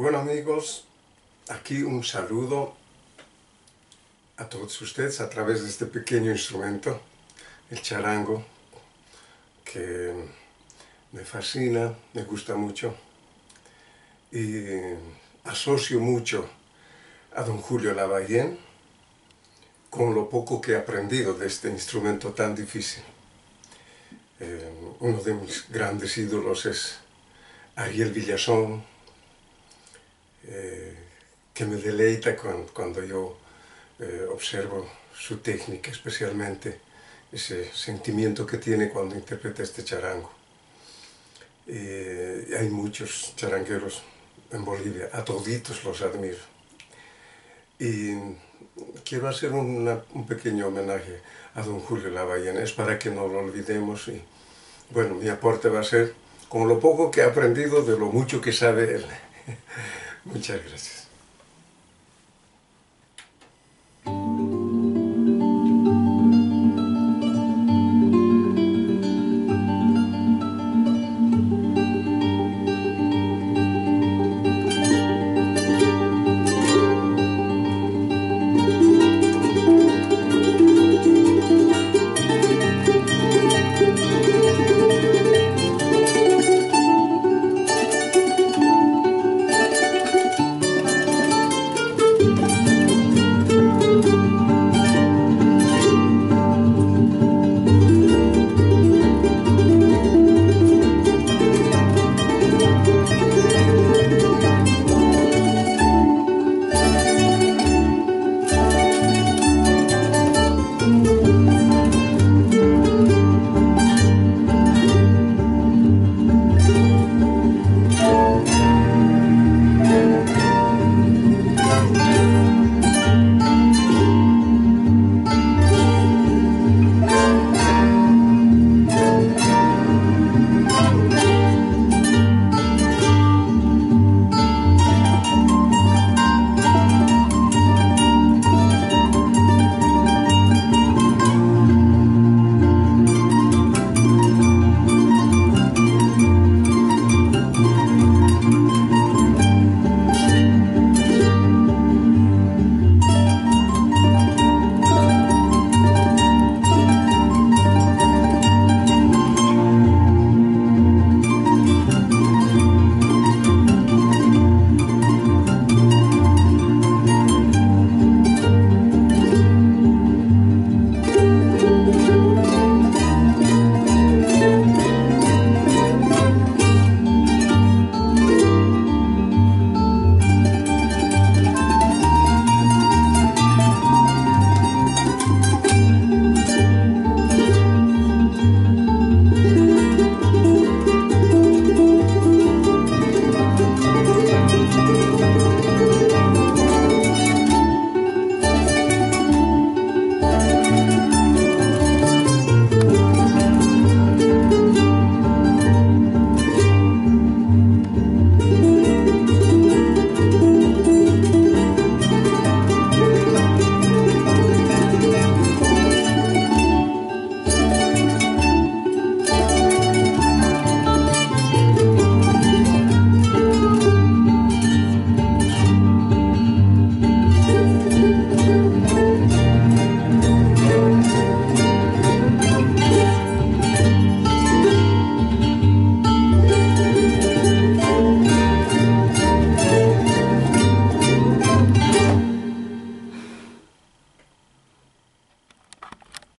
Bueno amigos, aquí un saludo a todos ustedes a través de este pequeño instrumento, el charango, que me fascina, me gusta mucho y asocio mucho a don Julio Lavallén con lo poco que he aprendido de este instrumento tan difícil. Eh, uno de mis grandes ídolos es Ariel Villazón, eh, que me deleita cuando, yo eh, observo su técnica, especialmente ese sentimiento que tiene cuando interpreta este charango. hay muchos charangueros en Bolivia, a toditos los admiro. Y quiero hacer un pequeño homenaje a don Julio Lavallén, es para que no lo olvidemos y bueno, mi aporte va a ser con lo poco que he aprendido de lo mucho que sabe él. Muchas gracias.